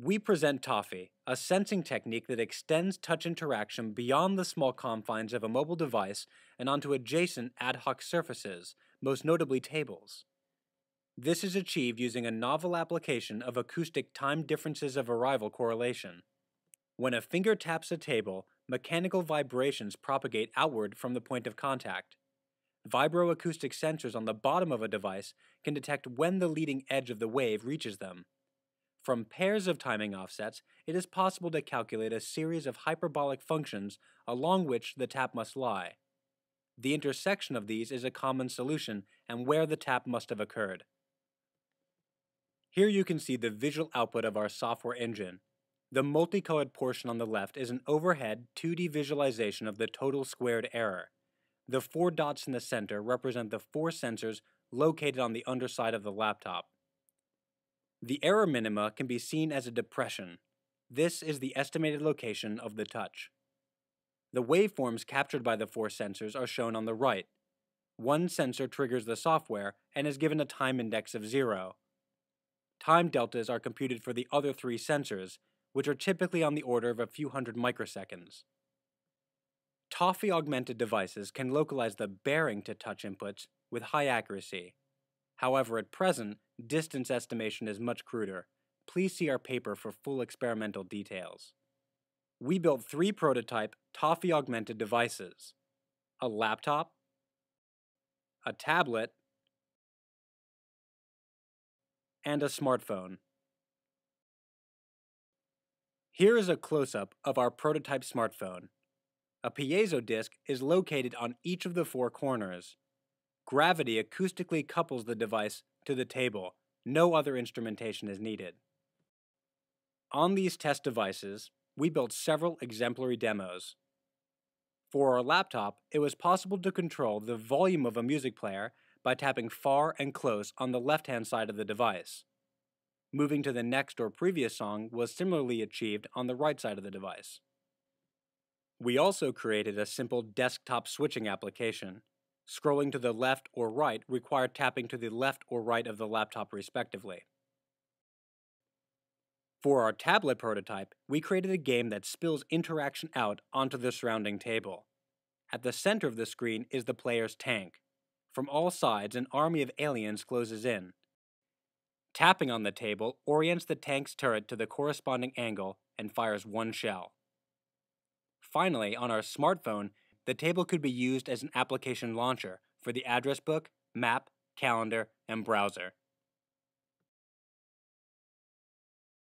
We present Toffee, a sensing technique that extends touch interaction beyond the small confines of a mobile device and onto adjacent ad hoc surfaces, most notably tables. This is achieved using a novel application of acoustic time differences of arrival correlation. When a finger taps a table, mechanical vibrations propagate outward from the point of contact. Vibroacoustic sensors on the bottom of a device can detect when the leading edge of the wave reaches them. From pairs of timing offsets, it is possible to calculate a series of hyperbolic functions along which the tap must lie. The intersection of these is a common solution and where the tap must have occurred. Here you can see the visual output of our software engine. The multicolored portion on the left is an overhead 2D visualization of the total squared error. The four dots in the center represent the four sensors located on the underside of the laptop. The error minima can be seen as a depression. This is the estimated location of the touch. The waveforms captured by the four sensors are shown on the right. One sensor triggers the software and is given a time index of zero. Time deltas are computed for the other three sensors, which are typically on the order of a few hundred microseconds. Toffee augmented devices can localize the bearing to touch inputs with high accuracy. However, at present, distance estimation is much cruder. Please see our paper for full experimental details. We built three prototype Toffee augmented devices a laptop, a tablet, and a smartphone. Here is a close up of our prototype smartphone. A piezo disc is located on each of the four corners. Gravity acoustically couples the device to the table. No other instrumentation is needed. On these test devices, we built several exemplary demos. For our laptop, it was possible to control the volume of a music player by tapping far and close on the left hand side of the device. Moving to the next or previous song was similarly achieved on the right side of the device. We also created a simple desktop switching application. Scrolling to the left or right required tapping to the left or right of the laptop respectively. For our tablet prototype, we created a game that spills interaction out onto the surrounding table. At the center of the screen is the player's tank. From all sides, an army of aliens closes in. Tapping on the table orients the tank's turret to the corresponding angle and fires one shell. Finally, on our smartphone, the table could be used as an application launcher for the address book, map, calendar, and browser.